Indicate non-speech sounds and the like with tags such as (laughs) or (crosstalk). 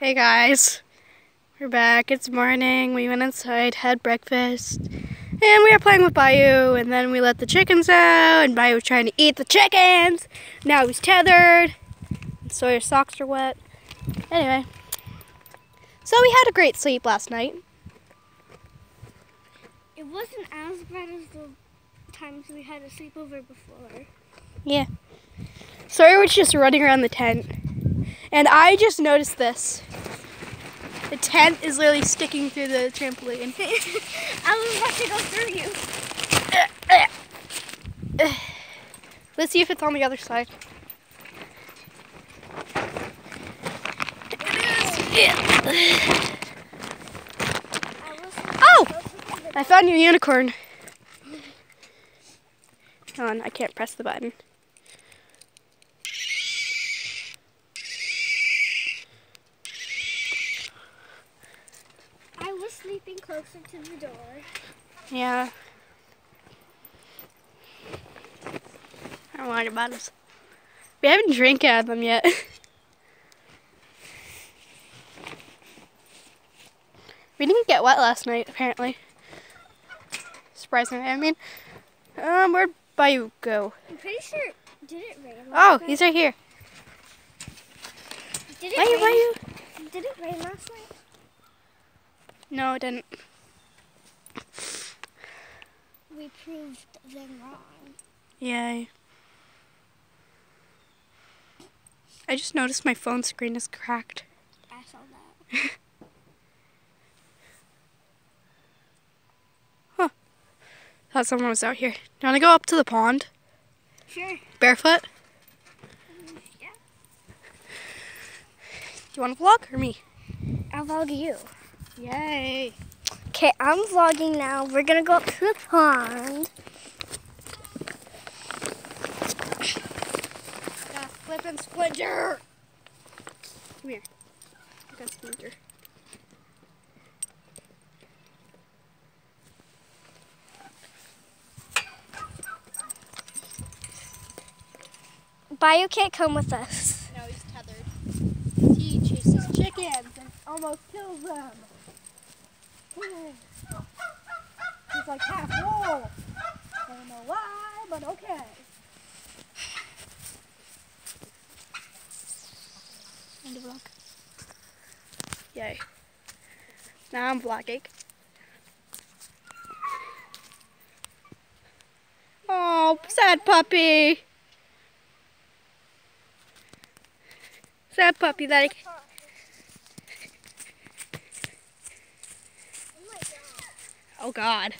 Hey guys, we're back. It's morning. We went inside, had breakfast, and we were playing with Bayou. And then we let the chickens out, and Bayou was trying to eat the chickens. Now he's tethered, so his socks are wet. Anyway, so we had a great sleep last night. It wasn't as bad as the times we had a sleepover before. Yeah. Sawyer was just running around the tent, and I just noticed this. The tent is literally sticking through the trampoline. (laughs) I was about to go through you. Let's see if it's on the other side. I Oh! close to the I found your unicorn. Hold on, I can't press the button. I was sleeping closer to the door. Yeah. I don't want about us. We haven't drank out of them yet. (laughs) we didn't get wet last night, apparently. Surprisingly, I mean, um, where'd Bayou go? I'm pretty sure. Did it rain? Oh, last night? he's right here. Did it Bayou, rain? Bayou. Did it rain last night? No, it didn't. We proved them wrong. Yay. I just noticed my phone screen is cracked. I saw that. (laughs) Huh. Thought someone was out here. Do you want to go up to the pond? Sure. Barefoot? Mm, yeah. Do you want to vlog or me? I'll vlog you. Yay. Okay, I'm vlogging now. We're gonna go up to the pond. Got a flip and splinter. Come here. I got splinter. Bayou can't come with us. Now he's tethered. He chases chickens and almost kills them. He's like half wolf. I don't know why, but okay. End of vlog. Yay. Now I'm vlogging. Oh, sad puppy. Sad puppy that I Oh my god. Oh God.